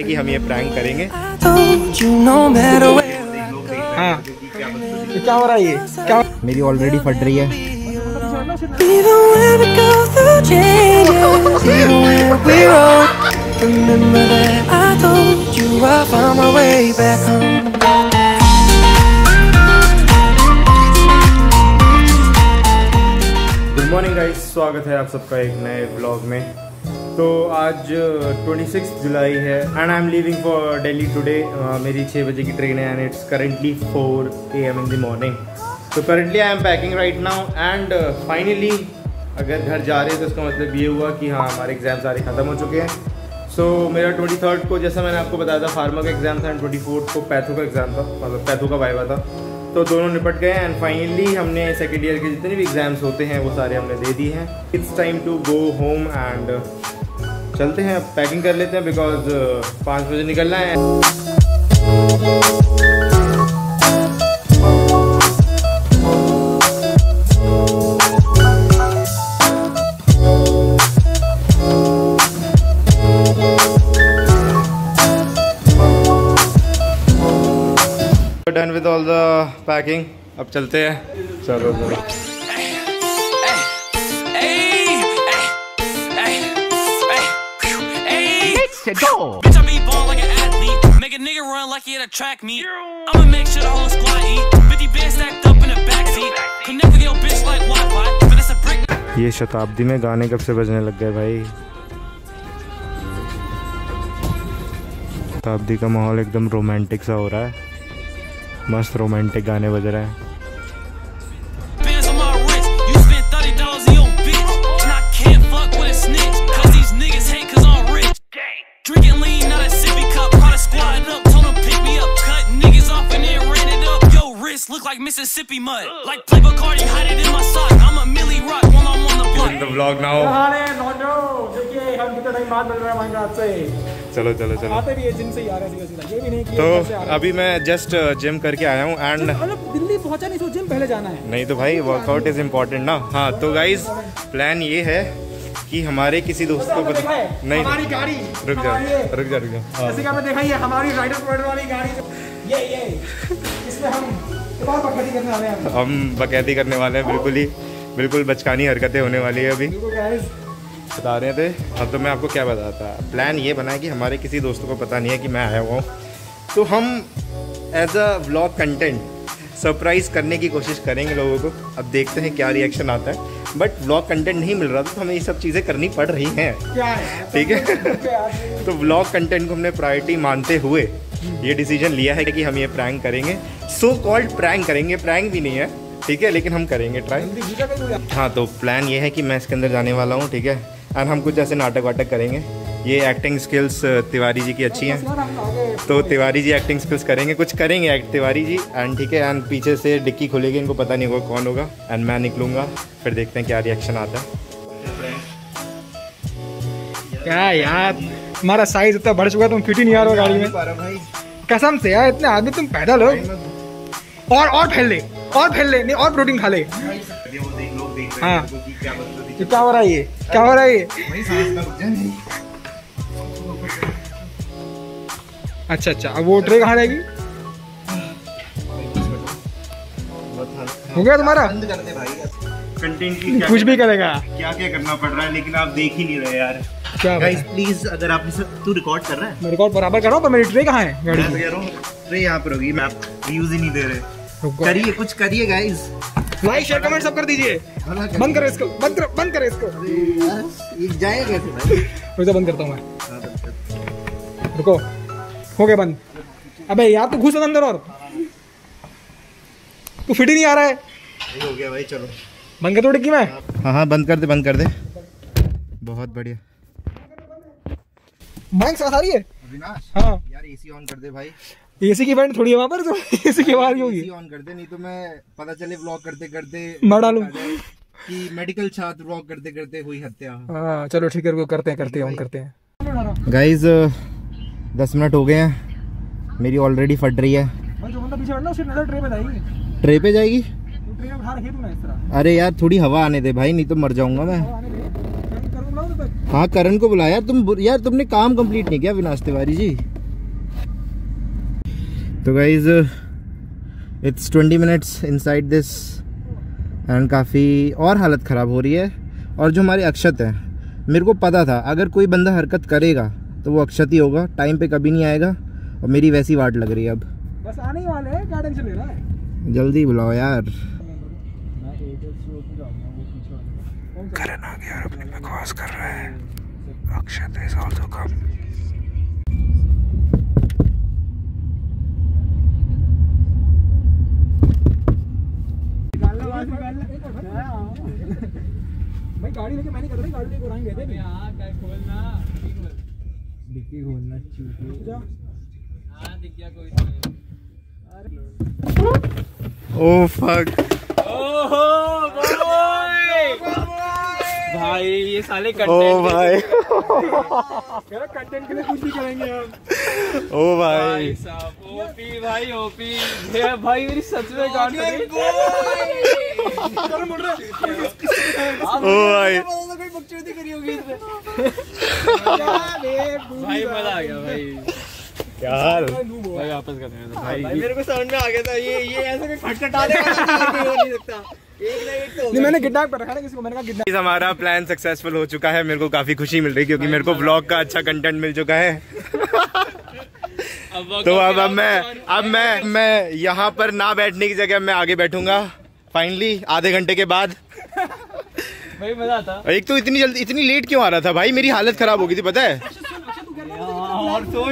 कि हम ये प्रैंक करेंगे। हाँ। तो क्या हो रहा है ये? क्या मेरी ऑलरेडी फट रही है। गुड मॉर्निंग गाइस स्वागत है आप सबका एक नए ब्लॉग में। तो आज ट्वेंटी जुलाई है and I am living for Delhi today मेरी छः बजे की ट्रेन है and it's currently four A M in the morning तो currently I am packing right now and finally अगर घर जा रहे हैं तो इसका मतलब ये हुआ कि हाँ हमारे एग्ज़ाम सारे ख़त्म हो चुके हैं. सो so, मेरा ट्वेंटी थर्ड को जैसा मैंने आपको बताया था फार्मा का एग्ज़ाम था एंड ट्वेंटी फोर्थ को पैथो का एग्ज़ाम था मतलब पैथो का वाइवा था. तो दोनों निपट गए एंड फाइनली हमने सेकेंड ईयर के जितने भी एग्ज़ाम्स होते हैं वो सारे हमने दे दिए हैं. It's time to go home and चलते हैं पैकिंग कर लेते हैं बिकॉज़ पाँच बजे निकलना है। Done with all the packing अब चलते हैं। चलो चलो। Bitch, I be ball like an athlete. Make a nigga run like he had a track meet. I'ma make sure the whole squad eat. 50 bands stacked up in the backseat. Connect with your bitch like Wi-Fi. But it's a brick. ये शताब्दी में गाने कब से बजने लग गए भाई शताब्दी का माहौल एकदम रोमांटिक सा हो रहा है मस्त रोमांटिक गाने बज रहे हैं like Mississippi mud. Like Playboy Cardi, hide it in my sock. I'm a Millie Rock while I'm on the block. रहे हैं माइनक्राफ्ट से चलो चलो चलो। आते भी है जिम से ही आ रहे हैं ये भी नहीं कि घर से आ तो अभी मैं जस्ट जिम करके आया हूँ एंड मतलब दिल्ली पहुँचा नहीं सो जिम पहले जाना है। नहीं तो भाई वर्कआउट इज़ इम्पोर्टेंट ना। हाँ तो गाइज़ प्लान ये है कि हमारे किसी दोस्त को पता नहीं हमारी गाड़ी। रुक जा रुक जा रुक जा। देखा है हमारी राइडर वाली गाड़ी ये ये। इसमें हम हैं हम बकैती करने वाले हैं बिल्कुल ही बिल्कुल बचकानी हरकतें होने वाली है अभी। बता रहे थे अब तो मैं आपको क्या बताता प्लान ये बना है कि हमारे किसी दोस्तों को पता नहीं है कि मैं आया हुआ हूँ। तो हम as a vlog content surprise करने की कोशिश करेंगे लोगों को। अब देखते हैं क्या रिएक्शन आता है। बट व्लॉग कंटेंट नहीं मिल रहा था तो हमें ये सब चीज़ें करनी पड़ रही हैं। ठीक है? है? तो व्लॉग कंटेंट को हमने प्रायोरिटी मानते हुए ये डिसीज़न लिया है कि हम ये प्रैंक करेंगे। सो कॉल्ड प्रैंक करेंगे। प्रैंक भी नहीं है, ठीक है? लेकिन हम करेंगे ट्राई हाँ तो प्लान ये है कि मैं इसके अंदर जाने वाला हूँ, ठीक है? एंड हम कुछ ऐसे नाटक वाटक करेंगे। ये एक्टिंग स्किल्स तिवारी जी की अच्छी हैं। तो तिवारी जी एक्टिंग स्किल्स करेंगे। कुछ करेंगे एक्ट तिवारी जी। एंड ठीक है एंड पीछे से डिक्की खुलेगी, इनको पता नहीं होगा कौन होगा। एंड मैं निकलूँगा, फिर देखते हैं क्या रिएक्शन आता है। क्या यार? हमारा साइज़ इतना बढ़ चुका तुम फिट ही नहीं आ रहे हो गाड़ी में। कसम से यार इतने आदमी तुम पैदल हो और और फैल ले और फैल ले नहीं और प्रोटीन खा ले। हाँ क्या हो। रहा है ये? क्या हो रहा है ये? अच्छा अच्छा अब वो ट्रे कहाँ रहेगी? हो गया तुम्हारा? कंटेंट की कुछ भी करेगा। क्या क्या करना पड़ रहा है लेकिन आप देख ही नहीं रहे यार। गाइस प्लीज़ अगर आप इसे तू रिकॉर्ड कर रहा है। मैं रिकॉर्ड बराबर कर रहा हूँ पर मेरी ट्रे कहाँ है? गाड़ी मैं तो कह रहा हूँ ट्रे यहाँ पर होगी मैं आप यूज़ ही नहीं दे रहे। करिए कुछ करिए गाइस लाइक शेयर कमेंट सब कर दीजिए। बंद करो इसको बंद करो बंद करो इसको। ये जाएगा कैसे भाई। जा, बंद करता हूँ मैं। रुको। हो गया बंद। अबे यार तू घुस अंदर और। तू फिट ही नहीं आ रहा है। हो गया भाई चलो। बंद कर दो डिक्की में? हाँ हाँ बंद कर दे बंद कर दे। बहुत बढ़िया। माइक साथ आ रही है? अविनाश हाँ। यार एसी ऑन कर दे भाई। एसी की बैंड थोड़ी है वहाँ पर तो एसी की आवाज़ होगी। ऑन कर दे नहीं तो मैं पता चले व्लॉग करते करते मैं डालूं। कि मेडिकल छात्र व्लॉग करते करते हुई हत्या। हाँ चलो ठीक है रुको करते हैं करते हैं ऑन करते हैं। गाइज़ दस मिनट हो गए हैं। मेरी ऑलरेडी फट रही है। जो बंदा पीछे बैठना उसकी नज़र ट्रे पे जाएगी? अरे यार थोड़ी हवा आने दे भाई नहीं तो मर जाऊँगा मैं। हाँ करण को बुलाया। तुम यार तुमने काम कंप्लीट नहीं किया विनाश तिवारी जी। तो guys it's twenty minutes inside this and काफ़ी और हालत ख़राब हो रही है। और जो हमारे अक्षत है मेरे को पता था अगर कोई बंदा हरकत करेगा तो वो अक्षत ही होगा। टाइम पे कभी नहीं आएगा और मेरी वैसी वाट लग रही है अब। बस आने ही वाले हैं क्या टेंशन ले रहा है? जल्दी बुलाओ यार। करण आ गया और अपने बकवास कर रहा है। Akshat is also come. भाई गाड़ी लेके मैंने कर रही गाड़ी लेके उड़ाएँगे थे हाँ काय खोलना डिक्की खोलना चूतिया। हाँ दिख गया कोई ओ फक भाई ये साले ओ भाई। कंटेंट के लिए कुछ भी करेंगे हम ओ भाई। ओपी भाई ओपी ये भाई मेरी सच में गांड ओ भाई। भाई मज़ा आ गया भाई। यार। भाई वापस करते हैं। भाई मेरे को समझ में आ गया था ये ये ऐसे कोई खटखटा देगा नहीं सकता। एक ना एक तो नहीं मैंने किडनैप कर रखा किसी को मैंने कहा किडनैप हमारा प्लान सक्सेसफुल हो चुका है मेरे को काफ़ी खुशी मिल रही है क्योंकि मेरे को ब्लॉग का अच्छा कंटेंट मिल चुका है। तो अब अब मैं अब मैं मैं यहाँ पर ना बैठने की जगह मैं आगे बैठूँगा। फाइनली आधे घंटे के बाद। भाई मज़ा आता। एक तो इतनी जल्दी इतनी लेट क्यों आ रहा था? भाई मेरी हालत खराब हो गई थी पता है?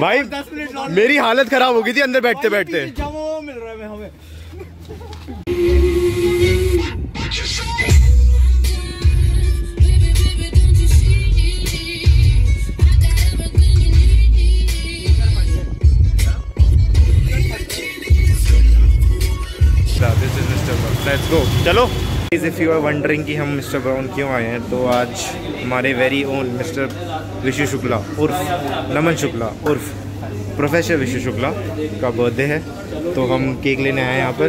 भाई मेरी हालत खराब हो गई थी अंदर बैठते बैठते। मिल रहा है हमें। इज़ चलो। इफ़ यू आर वंडरिंग कि हम मिस्टर ब्राउन क्यों आए हैं तो आज हमारे very own mister Vishu Shukla उर्फ़ Naman Shukla उर्फ़ प्रोफेसर विशु शुक्ला का बर्थडे है। तो हम केक लेने आए यहाँ पर।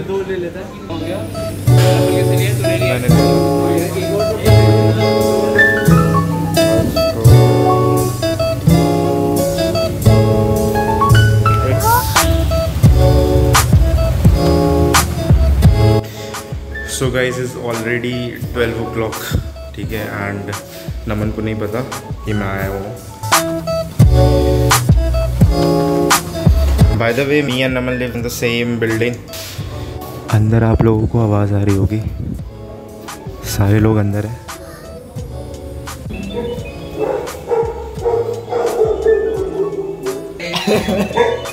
So guys is already twelve o'clock ठीक है एंड नमन को नहीं पता कि मैं आया हूँ। By the way me and Naman live in the same building अंदर आप लोगों को आवाज़ आ रही होगी। सारे लोग अंदर हैं।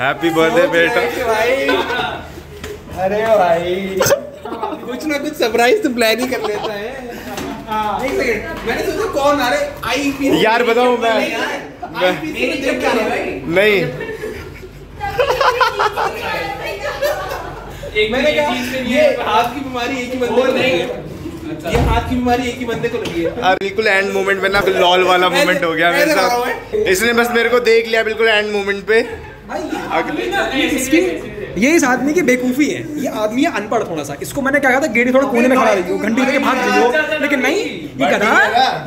हैप्पी बर्थडे बेटा। भाई। अरे भाई। कुछ ना कुछ सरप्राइज़ तो प्लान ही कर लेता है। एक सेकंड मैंने सोचा कौन? आ रहे आई यार बताऊँ मैं देख नहीं। मैंने कहा ये हाथ की बीमारी एक ही बंदे को लगी है। ये हाथ की बीमारी एक ही बंदे को लगी है। बिल्कुल एंड मोमेंट में ना लॉल वाला मोमेंट हो गया मेरे साथ। इसने बस मेरे को देख लिया बिल्कुल एंड मोमेंट पे। इसकी ये इस आदमी की बेकूफी है। ये आदमी है अनपढ़ थोड़ा सा। इसको मैंने क्या कहा था? गेड़ी थोड़ा कोने में खड़ा रही घंटी लेके भाग रही लेकिन नहीं ये कह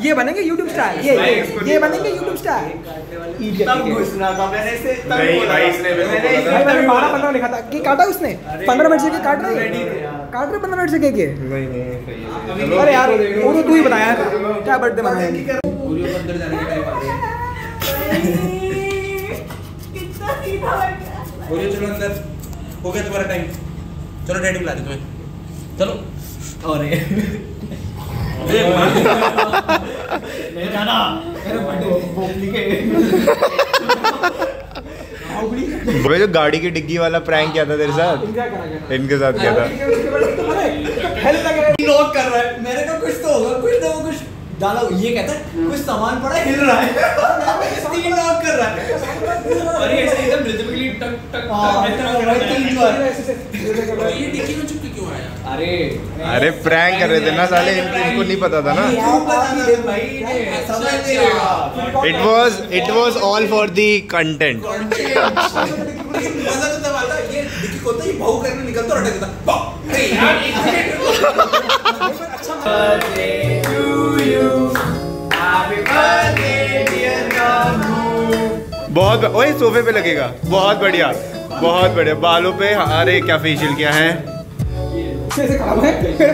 ये बनेंगे यूट्यूब स्टार ये ये बनेंगे यूट्यूब स्टार नहीं भाई इसने मेरे को बोला भाई था मैंने बारह पंद्रह लिखा था। कि काटा उसने? पंद्रह मिनट से काट रहे काट रहे पंद्रह मिनट से के के? नहीं नहीं सही है। अरे यार वो तो तू ही क्या बर्थडे बोलिए चलो अंदर। हो गया तुम्हारा टाइम चलो डैडी बुला दे तुम्हें। चलो। और वो जो गाड़ी की डिग्गी वाला प्रैंक किया था तेरे साथ? इनके साथ किया था। नोट कर रहा है। मैंने कहा कुछ तो होगा कुछ तो कुछ डाला ये कहता है कुछ सामान पड़ा हिल रहा है। तीन नॉक कर रहा है। अरे ऐसे एकदम रिदमिकली टक टक टक ऐसा कर रहा है। तीन बार। तो ये डिक्की में चुप क्यों आया? अरे अरे प्रैंक कर रहे थे ना साले इनको नहीं पता था ना। It was it was all for the content मज़ा तो तब आता ये डिक्की को तो ये भाऊ करने निकलता और अटक अरे यार एक मिनट बहुत ओए सोफे पे लगेगा। बहुत बढ़िया। बहुत बढ़िया। बालों पे अरे क्या फेशियल किया है? है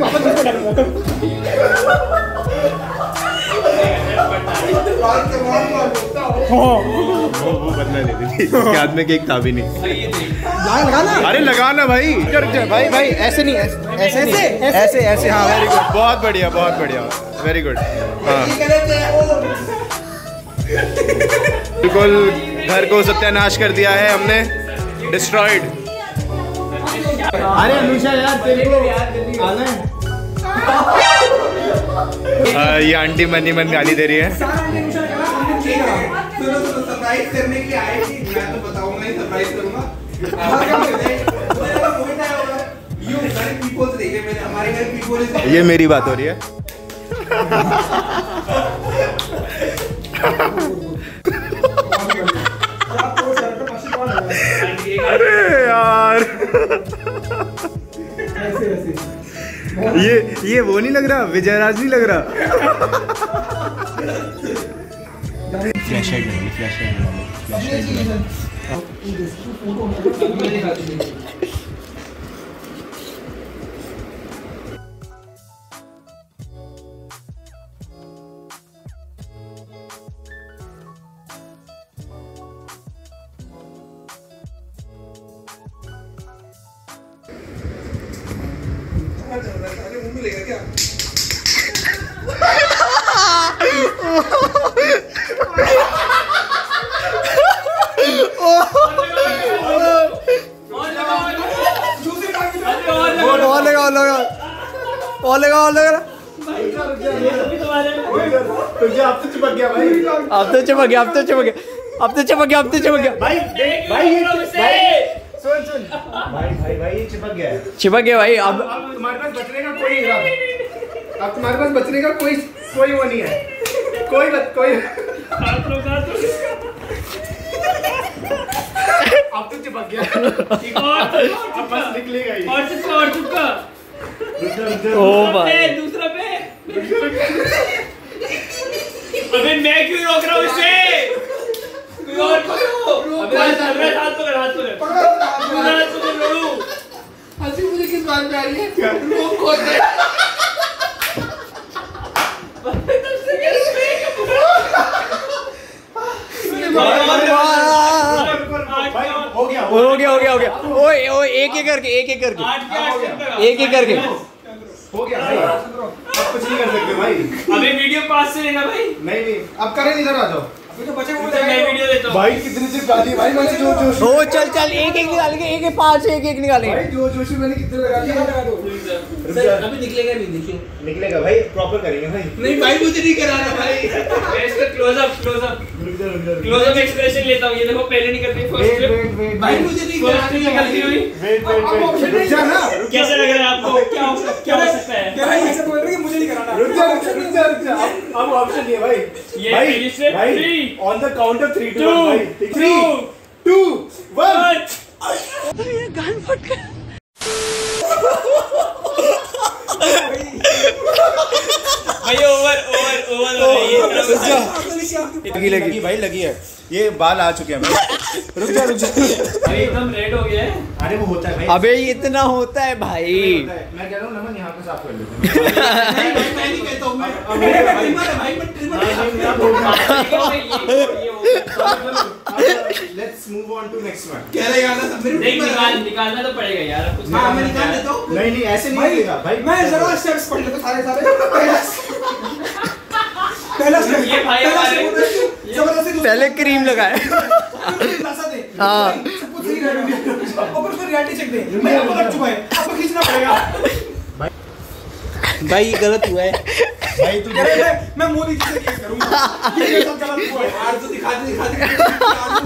हाँ वो बदला हाथ में केक था भी नहीं। लाइन लगा ना अरे लगाना भाई। भाई भाई ऐसे नहीं ऐसे ऐसे ऐसे ऐसे हाँ वेरी गुड बहुत बढ़िया बहुत बढ़िया। वेरी गुड हाँ। बिल्कुल घर को सत्यानाश कर दिया है हमने। डिस्ट्रॉयड अरे अनुषा यार तेरे को आना है। ये आंटी मनी मन गाली दे रही है। सुनो सुनो सरप्राइज़ करने के लिए आए थी मैं तो बताऊँगा नहीं सरप्राइज़ करूँगा यू घर पीपल से देखे मैंने हमारे घर पीपल से ये मेरी बात हो रही है। अरे यार। ये ये वो नहीं लग रहा? विजयराज नहीं लग रहा? Flash light flash light flash light और और लगा तुझे अब तो चिपक गया भाई अब तो चमक गया अब तो चमक गया अब तो चमक गया। अब तो चमक गया भाई भाई ये भाई सुन सुन। भाई भाई भाई ये चिपक गया है। चिपक गया भाई अब अब तुम्हारे पास बचने का कोई अब तुम्हारे पास बचने का कोई कोई वो नहीं है। कोई बच कोई अब तो चिपक गया। ही और और चुपका। ओ भाई दूसरा पे अबे मैं क्यों रोक रहा हूँ इसे? कोई और पकड़ो। अबे हाथ पकड़ हाथ पकड़ पकड़। हाथ पकड़ लोड़ू हँसी मुझे किस बात पे आ रही है? वो कौन है हो गया हो गया हो गया। हो ओए ओए एक एक करके। एक एक करके। एक एक करके हो गया भाई। अब कुछ नहीं कर सकते भाई। अबे वीडियो पास से लेना भाई। नहीं नहीं। अब करें इधर आ जाओ। तो मैं वीडियो देता भाई कितनी चिपका दी भाई मैंने जो जोश ओ चल चल एक एक निकालेंगे एक एक पाँच एक एक निकालेंगे भाई जो जोश मैंने कितने लगा दिया लगा दो। अभी निकलेगा नहीं देखिए। निकलेगा भाई प्रॉपर करेंगे भाई। नहीं भाई मुझे नहीं कराना भाई। मैं इसका close up close up close up expression लेता हूँ। ये देखो पहले नहीं करती फ़र्स्ट भाई मुझे गलती हुई वेट वेट वेट जा ना कैसा लग रहा है आपको क्या क्या हो सकता है भाई ऐसे बोल रहे कि मुझे नहीं कराना रुक जा रुक जा रुक जा रुक जा अब अब ऑप्शन नहीं है भाई ये भाई finish भाई on the count of 3 2 1 3 2 1 But भाई ओवर ओवर ओवर हो रही है लगी लगी भाई लगी है ये बाल आ चुके हैं भाई। रुक जा रुक जा। अरे एकदम रेड हो गया है। अरे वो होता है भाई। अबे ये इतना होता है भाई। मैं कह रहा हूँ नमन यहाँ पे साफ़ कर लेते हैं। नहीं भाई मैं नहीं कहता हूँ मैं ट्रिमर है भाई मैं trimmer let's move on to next one कह रहे यार मेरे नहीं निकाल निकालना तो पड़ेगा यार कुछ हाँ मैं निकाल देता हूँ। नहीं नहीं ऐसे नहीं लगेगा भाई मैं जरा स्टेप्स पढ़ लेता सारे सारे। पहला ये भाई पहला ज़बरदस्ती क्रीम लगाए। दे। हाँ। रियलिटी चेक दे। मैं चुका है। आपको खींचना पड़ेगा। भाई ये गलत हुआ है। भाई तू मैं मैं मोदी जी से केस करूँगा। ये सब गलत हुआ है। आज तो दिखाते दिखाते आज तो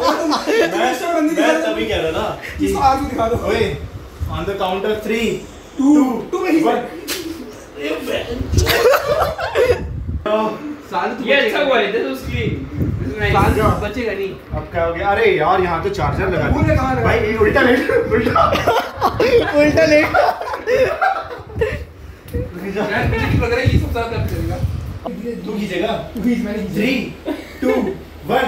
खत्म कर दिया राष्ट्रबंदी दिखा मैं दो तभी कह रहा था कि इसको आगे दिखा दो। ओए on the counter three two two में ही साल तो ये अच्छा हुआ है दिस स्क्रीन साल तो बचेगा नहीं। अब क्या हो गया? अरे यार यहाँ तो चार्जर लगा पूरे कहाँ लगा? भाई उल्टा लेट उल्टा। उल्टा लेट। लग रहा है ये सब साथ कर चलेगा तू खींचेगा। बीच में थ्री टू वन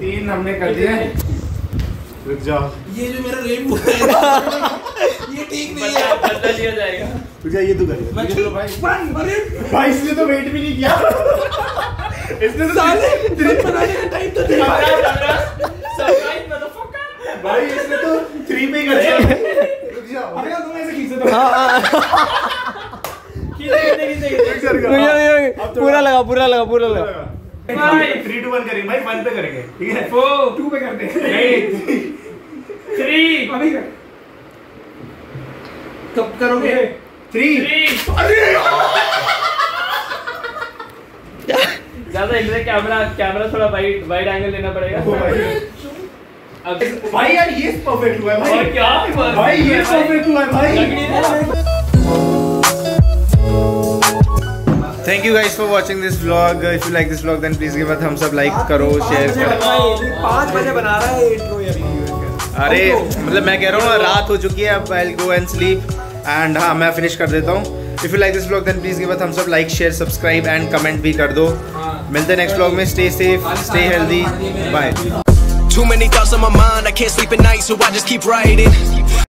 तीन हमने कर दिए। रुक जाओ। ये जो मेरा रेप हुआ है ठीक नहीं है बदला लिया जाएगा। जा ये तू कर मैं चलो भाई। अरे। भाई इसने तो वेट भी नहीं किया। इसने तो साले ट्रिप बनाने का टाइम तो दिया। सरप्राइज़ मदरफकर भाई इसने तो थ्री पे कर दिया। रुक जाओ अरे तुम ऐसे खींचे खींचे खींचे पूरा लगा पूरा लगा पूरा लगा। थ्री टू वन करेंगे भाई वन पे करेंगे ठीक है? फोर टू पे करते हैं। थ्री अभी कर कब करोगे? थ्री थ्री ज़्यादा इधर कैमरा कैमरा थोड़ा वाइड वाइड एंगल लेना पड़ेगा। अब भाई यार ये परफेक्ट हुआ है और भाई क्या? भाई ये परफेक्ट हुआ है भाई। Thank you guys for watching this vlog if you like this vlog then please give a thumbs up like करो शेयर करो। पाँच बजे बना रहा है इंट्रो यार अरे मतलब मैं कह रहा हूँ रात हो चुकी है अब I go and sleep and हाँ मैं फिनिश कर देता हूँ. If you like this blog then please give thumbs up like share subscribe and comment भी कर दो. मिलते हैं नेक्स्ट ब्लॉग में. Stay safe stay healthy bye Too many thoughts on my mind, I can't sleep at night, so I just keep writing.